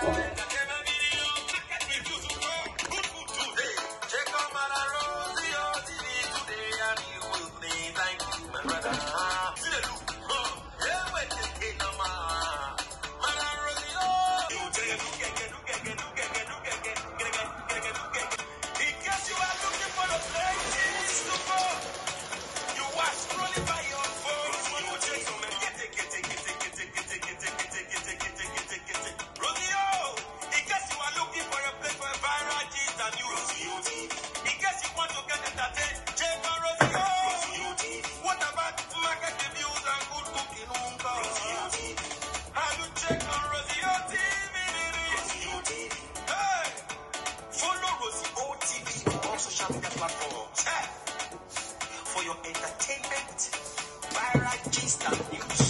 거. your entertainment, by gist news.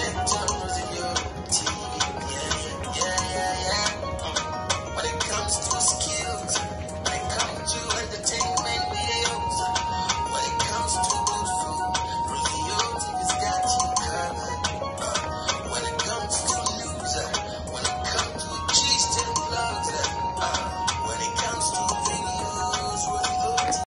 Egypt.